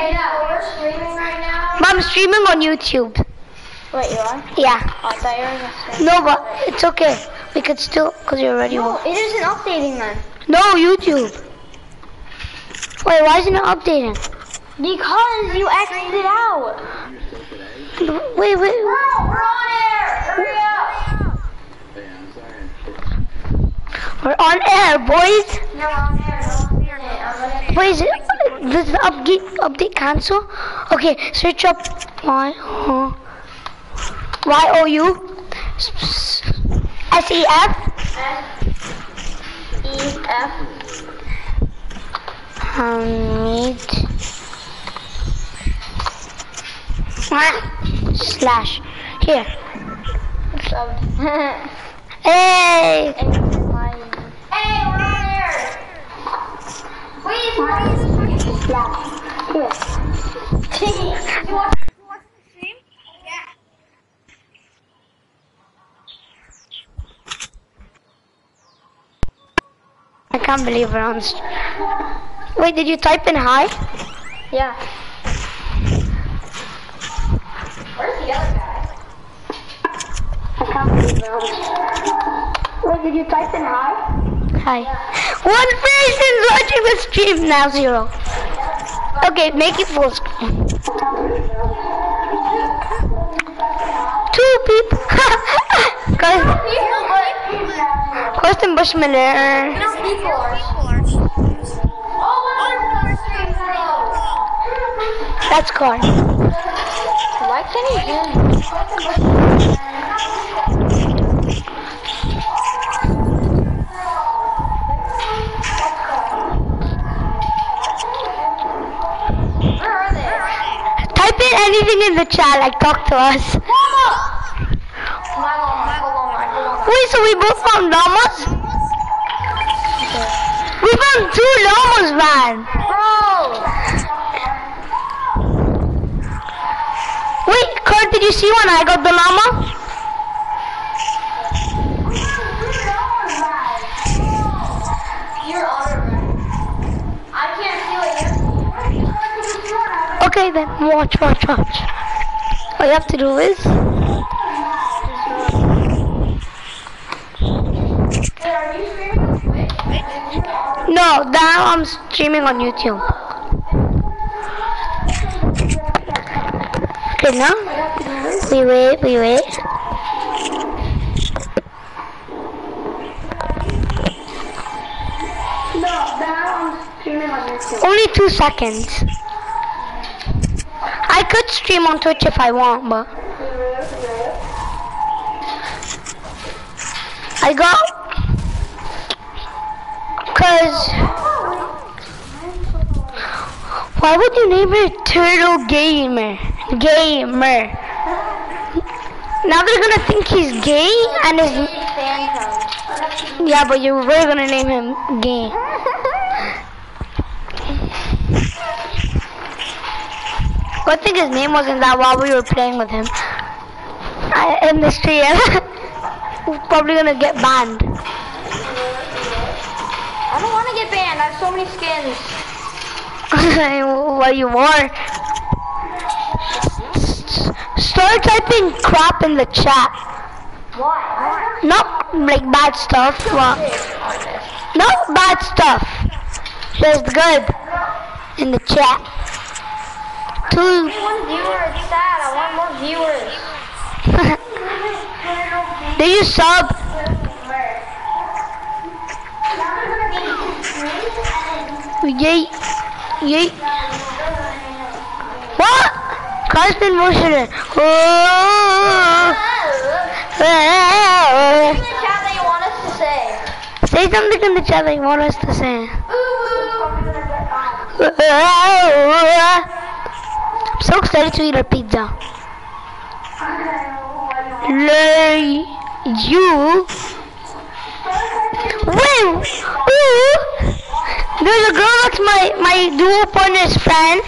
Okay, we're streaming right now. I'm streaming on YouTube. Wait, you are? Yeah. Oh, I thought you were. No, but it's okay. We could still, cause you're already. No, it isn't updating then. No, YouTube. Wait, why isn't it updating? Because you exited out. Wait, wait. we're on air. Hurry up. We're on air, boys. No, we're on air. No it. I'm gonna Wait, is it, does the update update cancel? Okay, switch up Y O uh, Y O U. S E F. S E F. Hamid. Slash. Here. Hey, Hey, we're on air. Please, please. here. You want I can't believe we're on. st- Wait, did you type in hi? Yeah. Where's the other guy? I can't believe we're on. Wait, did you type in hi? Hi. One person's watching the stream now, zero. Okay, make it full screen. Bushmiller. That's car. Why can't you hear me? Where are they? Type in anything in the chat, like talk to us. Wait, so we both found llamas? We found two llamas, man. Bro! Oh. Wait, Kurt, did you see when I got the llama? Okay, then watch, watch, watch. All you have to do is no. Now I'm streaming on YouTube. Okay, now we wait, we wait. No, now I'm streaming on YouTube. Only two seconds. I could stream on Twitch if I want, but mm-hmm. I got cause why would you name it Turtle Gamer? Gamer. Now they're gonna think he's gay and his yeah, but you're really gonna name him gay. I think his name wasn't that while we were playing with him. I, in the stream. We're probably gonna get banned. Get banned. I have so many skins. well, you are. Start typing crap in the chat. Why? Not like bad stuff. Well, not bad stuff. Just good in the chat. Two. One viewer, it's sad. I want more viewers. Did you sub? Yay. Yay. What? Constant motion. Oh. In the chat that you want us to say. Say something in the chat that you want us to say. I'm so excited to eat our pizza. Lay you. Wait. Ooh. There's a girl that's my my dual partner's friend,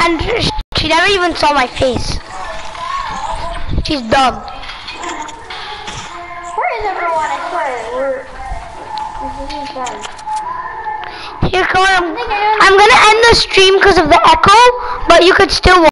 and she never even saw my face. She's dumb. Where is everyone? I swear. We're. Here, come on. I'm, I'm gonna end the stream because of the echo, but you could still